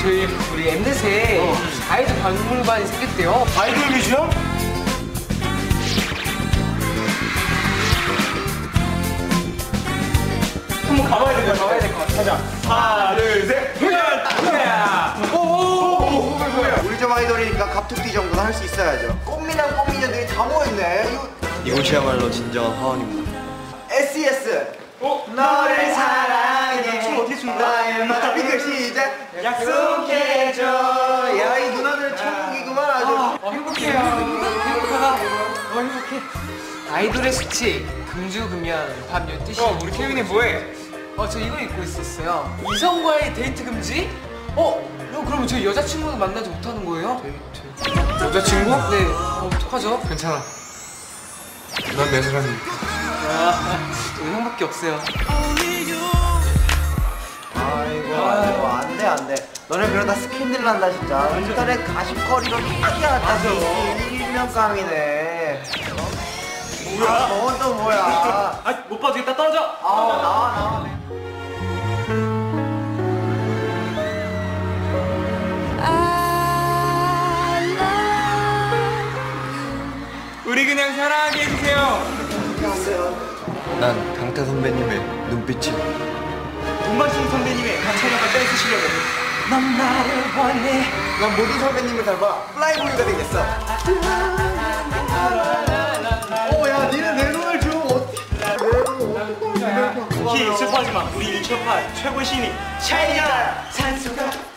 저희 우리 엠넷에 아이돌 박물관이 생겼대요. 아이돌 뮤지엄? 한번 가봐야 될것 같아. 가봐야 될 것 같아. 가자. 하나, 둘, 셋. 오오오! 우리 집 아이돌이니까 갑툭튀 정도는 할 수 있어야죠. 꽃미남 꽃미녀들이 다 모였네. 이거 이곳이야말로 진정한 화원입니다. SES. 어? 너를 사랑해. 춤 어떻게 춘다? 나의 마음을 시작. 약속해줘. 야, 이 누나들 천국이구만 아주. 어, 행복해요. 행복하다. 어, 행복해. 아이돌의 수치, 금주금연, 밤 12시. 어, 우리 태민이 뭐해? 어, 저 이거 입고 있었어요. 이성과의 데이트 금지? 어? 형, 그러면 저희 여자친구는 만나지 못하는 거예요? 여자친구? 네. 어, 어떡하죠? 괜찮아. 난 내 사람이니까. 아, 저희 형밖에 없어요. 너네 그러다 스캔들 난다, 진짜. 인터넷 가십거리로 딱. 일면감이네. 뭐야? 아, 저건 또 뭐야? 아, 못 봐주겠다. 떨어져. 아우, 나와, 나와. 우리 그냥 사랑하게 해주세요. 난 강타 선배님의 눈빛이 동방신 선배님의 가창력과 댄스 실력을. 넌 나를 원해. 난 모든 선배님을 닮아 플라이보이가 되겠어. 어, 야, 니는 내 돈을 줘. 어떻게? 키 슬퍼하지 마. 우리 1초파 최고 신인 샤이야. 산소가, 산소가,